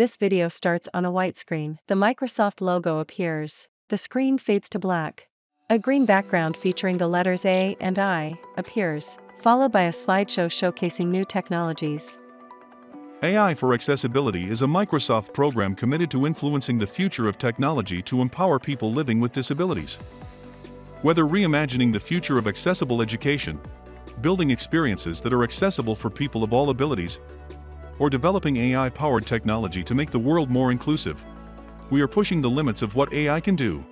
This video starts on a white screen. The Microsoft logo appears. The screen fades to black. A green background featuring the letters A and I appears, followed by a slideshow showcasing new technologies. AI for Accessibility is a Microsoft program committed to influencing the future of technology to empower people living with disabilities. Whether reimagining the future of accessible education, building experiences that are accessible for people of all abilities, or developing AI-powered technology to make the world more inclusive, we are pushing the limits of what AI can do.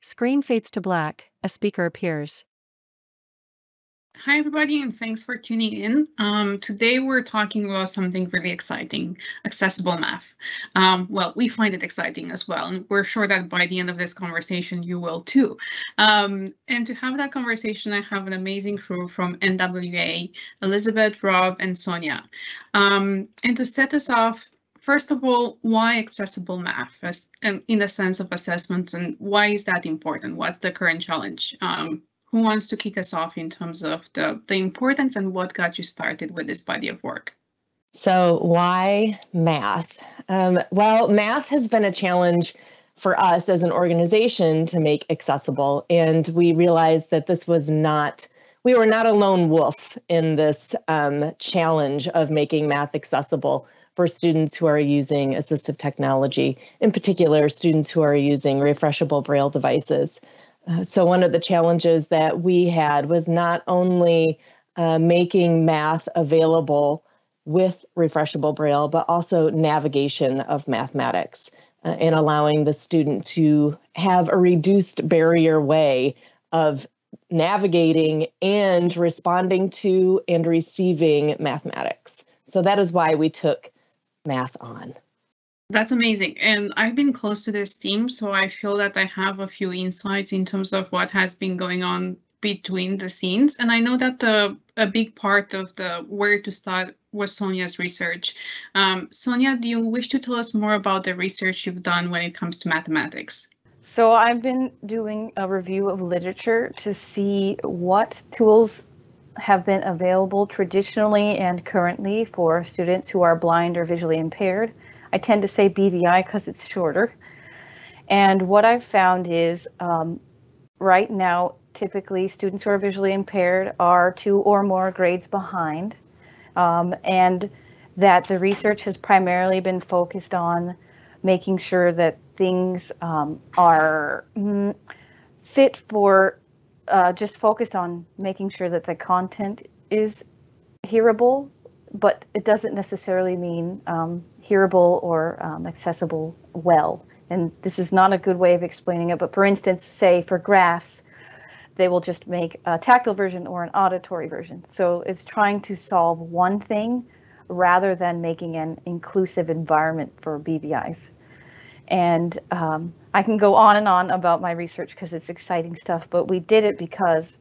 Screen fades to black, a speaker appears. Hi, everybody, and thanks for tuning in. Um, today, we're talking about something really exciting, accessible math. Um, well, we find it exciting as well, and we're sure that by the end of this conversation, you will too. Um, and to have that conversation, I have an amazing crew from NWEA, Elizabeth, Rob, and Sonia. Um, and to set us off, first of all, why accessible math as, in the sense of assessment, and why is that important? What's the current challenge? Who wants to kick us off in terms of the, the importance and what got you started with this body of work? So, why math? Um, well, math has been a challenge for us as an organization to make accessible. And we realized that this was not, we were not a lone wolf in this um, challenge of making math accessible for students who are using assistive technology, in particular, students who are using refreshable Braille devices. Uh, so one of the challenges that we had was not only uh, making math available with refreshable braille, but also navigation of mathematics uh, and allowing the student to have a reduced barrier way of navigating and responding to and receiving mathematics. So that is why we took math on. That's amazing. And I've been close to this team, so I feel that I have a few insights in terms of what has been going on between the scenes. And I know that a big part of the where to start was Sonia's research. Um, Sonia, do you wish to tell us more about the research you've done when it comes to mathematics? So I've been doing a review of literature to see what tools have been available traditionally and currently for students who are blind or visually impaired I tend to say BVI because it's shorter. And what I've found is um, right now, typically students who are visually impaired are two or more grades behind. Um, and that the research has primarily been focused on making sure that things um, are mm, fit for uh, just focused on making sure that the content is hearable but it doesn't necessarily mean um, hearable or um, accessible well. And this is not a good way of explaining it, but for instance, say for graphs, they will just make a tactile version or an auditory version. So it's trying to solve one thing rather than making an inclusive environment for BVIs. And um, I can go on and on about my research because it's exciting stuff, but we did it because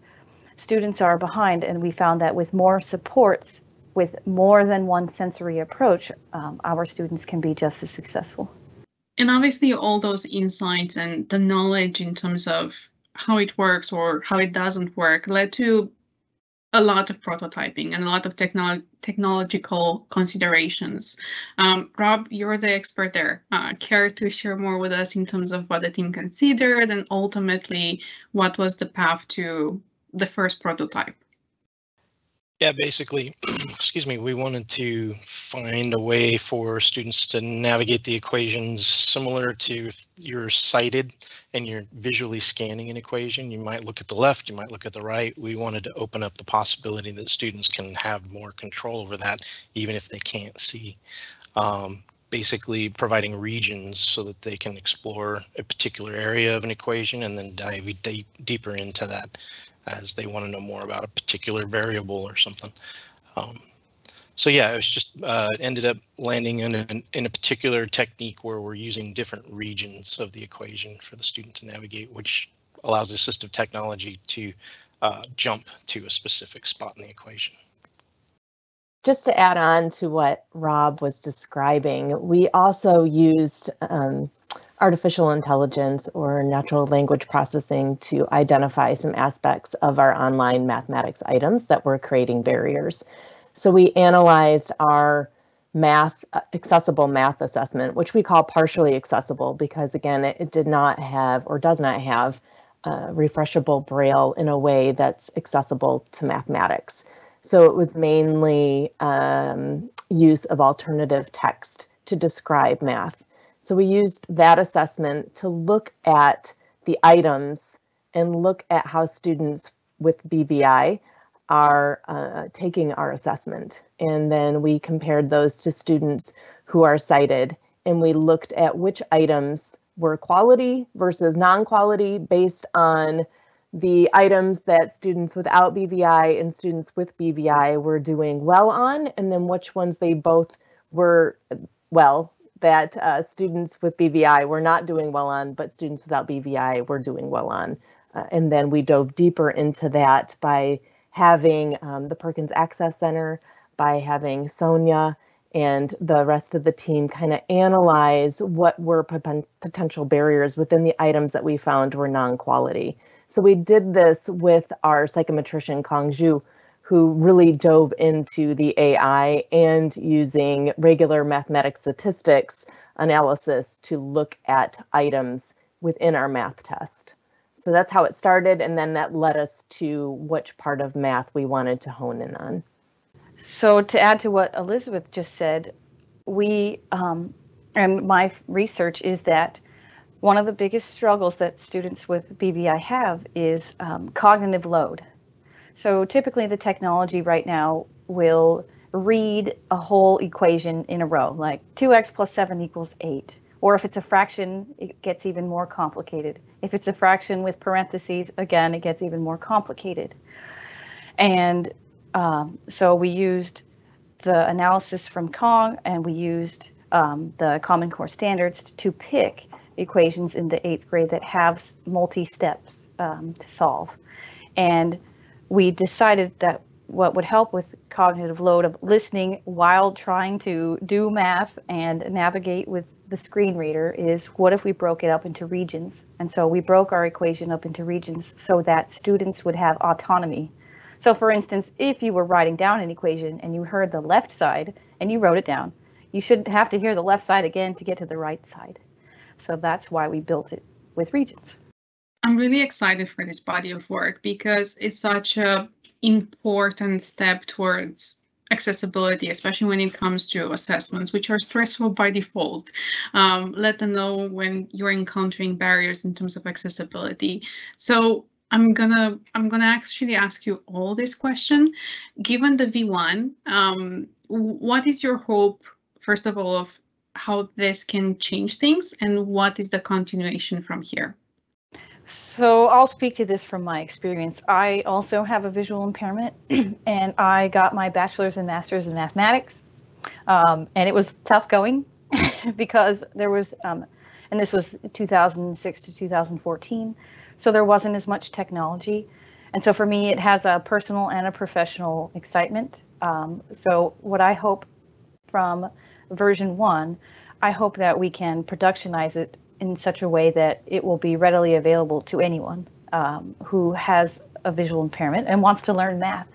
students are behind and we found that with more supports, with more than one sensory approach, um, our students can be just as successful. And obviously, all those insights and the knowledge in terms of how it works or how it doesn't work led to a lot of prototyping and a lot of technolo- technological considerations. Um, Rob, you're the expert there. Uh, care to share more with us in terms of what the team considered and ultimately what was the path to the first prototype? Yeah, basically, excuse me, we wanted to find a way for students to navigate the equations similar to if you're sighted and you're visually scanning an equation. You might look at the left, you might look at the right. We wanted to open up the possibility that students can have more control over that, even if they can't see. Um, basically providing regions so that they can explore a particular area of an equation and then dive deep, deeper into that as they want to know more about a particular variable or something. Um, so yeah, it was just uh, ended up landing in a, in a particular technique where we're using different regions of the equation for the student to navigate, which allows assistive technology to uh, jump to a specific spot in the equation. Just to add on to what Rob was describing, we also used um, artificial intelligence or natural language processing to identify some aspects of our online mathematics items that were creating barriers. So we analyzed our math, uh, accessible math assessment, which we call partially accessible because again, it, it did not have or does not have uh, refreshable braille in a way that's accessible to mathematics. So it was mainly um, use of alternative text to describe math. So we used that assessment to look at the items and look at how students with BVI are uh, taking our assessment. And then we compared those to students who are sighted and we looked at which items were quality versus non-quality based on the items that students without BVI and students with BVI were doing well on, and then which ones they both were, well, that uh, students with BVI were not doing well on, but students without BVI were doing well on. Uh, and then we dove deeper into that by having um, the Perkins Access Center, by having Sonia and the rest of the team kind of analyze what were potential barriers within the items that we found were non-quality. So we did this with our psychometrician Kong Zhu, who really dove into the AI and using regular mathematics statistics analysis to look at items within our math test. So that's how it started, and then that led us to which part of math we wanted to hone in on. So to add to what Elizabeth just said, we um, and my research is that one of the biggest struggles that students with BVI have is um, cognitive load. So typically the technology right now will read a whole equation in a row, like 2x plus 7 equals 8. Or if it's a fraction, it gets even more complicated. If it's a fraction with parentheses, again, it gets even more complicated. And um, so we used the analysis from Kong and we used um, the Common Core standards to pick equations in the eighth grade that have multi-steps um, to solve. And we decided that what would help with cognitive load of listening while trying to do math and navigate with the screen reader is what if we broke it up into regions? And so we broke our equation up into regions so that students would have autonomy so for instance, if you were writing down an equation and you heard the left side and you wrote it down, you shouldn't have to hear the left side again to get to the right side. So that's why we built it with regions. I'm really excited for this body of work because it's such a important step towards accessibility, especially when it comes to assessments, which are stressful by default. Um, let them know when you're encountering barriers in terms of accessibility. So I'm gonna I'm gonna actually ask you all this question. Given the V1, um, what is your hope, first of all, of how this can change things, and what is the continuation from here? So I'll speak to this from my experience. I also have a visual impairment, and I got my bachelor's and master's in mathematics, um, and it was tough going because there was, um, and this was 2006 to 2014 so there wasn't as much technology. And so for me, it has a personal and a professional excitement. Um, so what I hope from version one, I hope that we can productionize it in such a way that it will be readily available to anyone um, who has a visual impairment and wants to learn math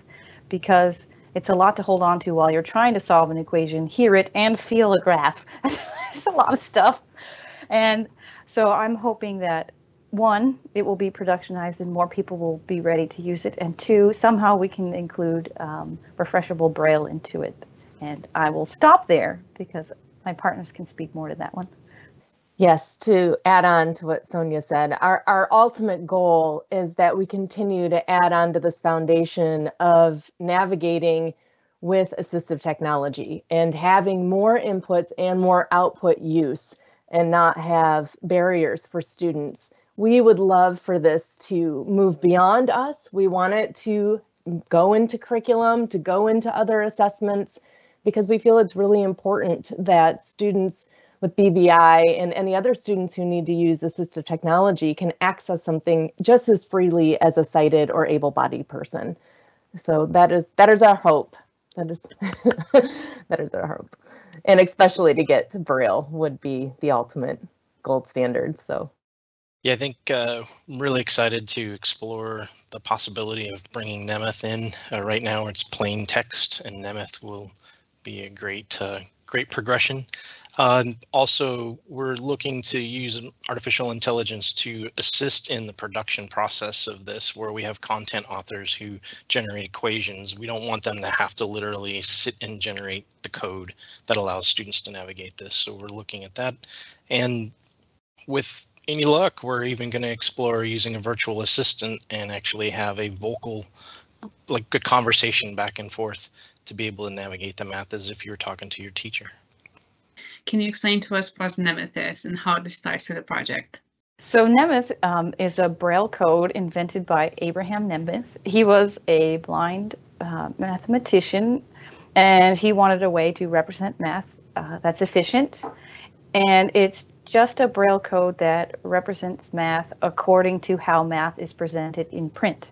because it's a lot to hold on to while you're trying to solve an equation, hear it, and feel a graph. it's a lot of stuff. And so I'm hoping that one, it will be productionized and more people will be ready to use it. And two, somehow we can include um, refreshable braille into it. And I will stop there because my partners can speak more to that one. Yes, to add on to what Sonia said, our, our ultimate goal is that we continue to add on to this foundation of navigating with assistive technology and having more inputs and more output use and not have barriers for students we would love for this to move beyond us. We want it to go into curriculum, to go into other assessments, because we feel it's really important that students with BVI and any other students who need to use assistive technology can access something just as freely as a sighted or able-bodied person. So that is that is our hope. That is that is our hope. And especially to get to Braille would be the ultimate gold standard. So Yeah, I think uh, I'm really excited to explore the possibility of bringing Nemeth in. Uh, right now, it's plain text, and Nemeth will be a great, uh, great progression. Uh, also, we're looking to use artificial intelligence to assist in the production process of this, where we have content authors who generate equations. We don't want them to have to literally sit and generate the code that allows students to navigate this. So we're looking at that. And with any luck, we're even going to explore using a virtual assistant and actually have a vocal, like a conversation back and forth to be able to navigate the math as if you're talking to your teacher. Can you explain to us what Nemeth is and how this ties to the project? So Nemeth um, is a Braille code invented by Abraham Nemeth. He was a blind uh, mathematician, and he wanted a way to represent math uh, that's efficient. And it's just a Braille code that represents math according to how math is presented in print.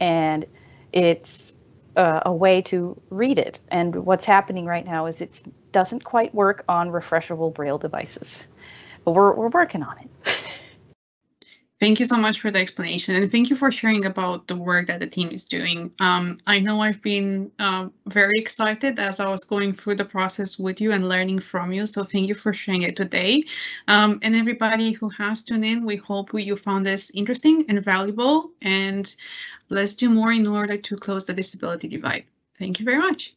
And it's uh, a way to read it. And what's happening right now is it doesn't quite work on refreshable Braille devices. But we're, we're working on it. Thank you so much for the explanation and thank you for sharing about the work that the team is doing. Um, I know I've been uh, very excited as I was going through the process with you and learning from you. So thank you for sharing it today. Um, and everybody who has tuned in, we hope you found this interesting and valuable. And let's do more in order to close the disability divide. Thank you very much.